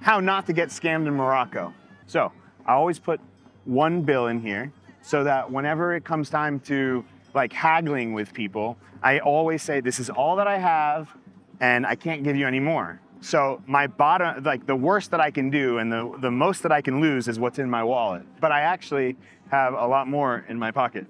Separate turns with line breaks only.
how not to get scammed in Morocco. So I always put one bill in here so that whenever it comes time to like haggling with people, I always say, this is all that I have and I can't give you any more. So my bottom, like the worst that I can do and the, the most that I can lose is what's in my wallet. But I actually have a lot more in my pocket.